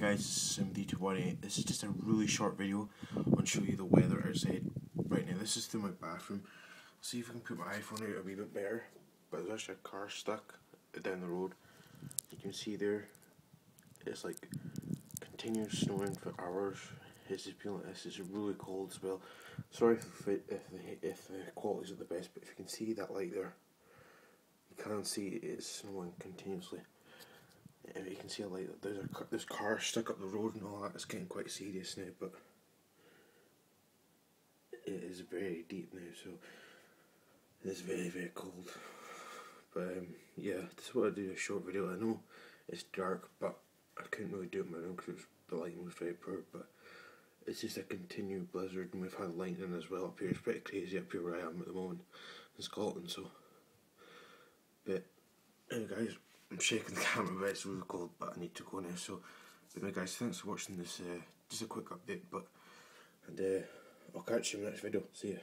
guys, is sim3218. This is just a really short video on show you the weather outside right now. This is through my bathroom. See if I can put my iPhone out a wee bit better. But there's actually a car stuck down the road. You can see there, it's like continuous snowing for hours. It's just like this. It's really cold as well. Sorry if, it, if, the, if the quality's not the best, but if you can see that light there, you can't see it's snowing continuously. You can see like there's a car stuck up the road and all that. It's getting quite serious now, but it is very deep now, so it's very very cold. But um, yeah, just want to do a short video. I know it's dark, but I couldn't really do it my own because the lighting was very poor. But it's just a continued blizzard, and we've had lightning as well up here. It's pretty crazy up here where I am at the moment in Scotland. So, but anyway, guys. I'm shaking the camera, but it's really cold, but I need to go now. So, anyway, guys, thanks for watching this. Uh, just a quick update, but and uh, I'll catch you in the next video. See ya.